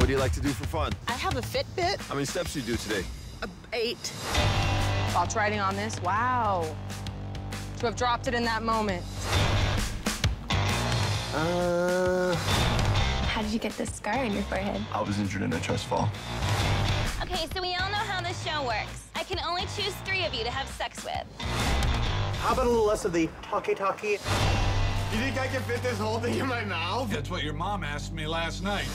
What do you like to do for fun? I have a Fitbit. How many steps do you do today? A eight. Thoughts riding on this? Wow. To have dropped it in that moment. Uh, How did you get this scar on your forehead? I was injured in a trust fall. Okay, so we all know how this show works. I can only choose three of you to have sex with. How about a little less of the talkie talkie? You think I can fit this whole thing in my mouth? That's what your mom asked me last night.